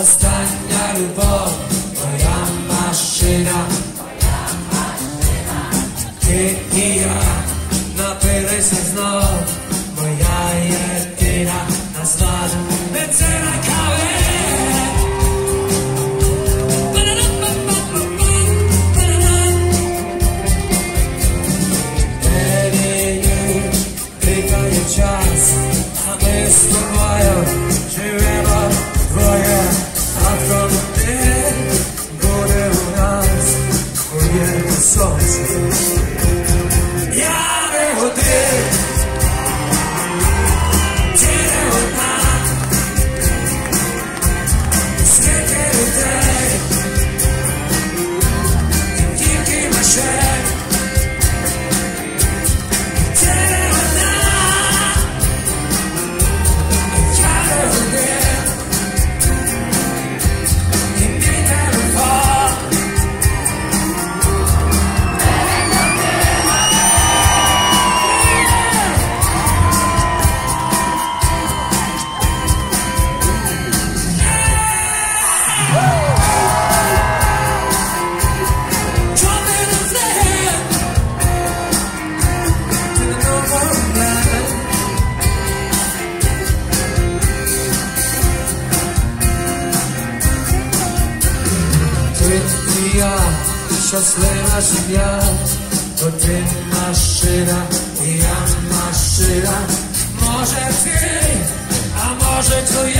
ostatnia lwo, moja maszyna. Ty i ja, na pyrysach znowu, moja. mia, szaslera żywia, to ty maszyna i ja maszyna. Może ty, a może to ja.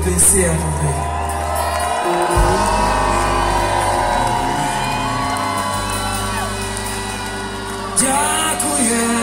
vencer, André. Já conheço.